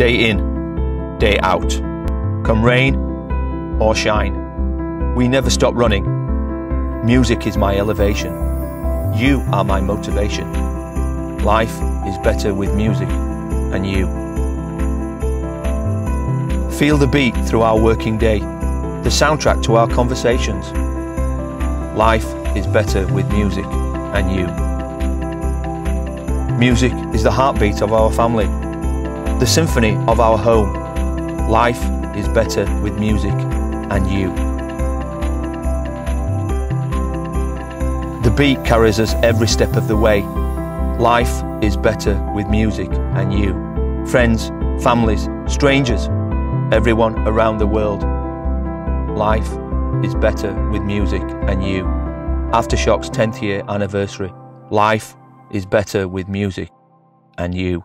day in, day out. Come rain or shine, we never stop running. Music is my elevation. You are my motivation. Life is better with music and you. Feel the beat through our working day, the soundtrack to our conversations. Life is better with music and you. Music is the heartbeat of our family, the symphony of our home. Life is better with music and you. The beat carries us every step of the way. Life is better with music and you. Friends, families, strangers, everyone around the world. Life is better with music and you. AfterShokz 10th year anniversary. Life is better with music and you.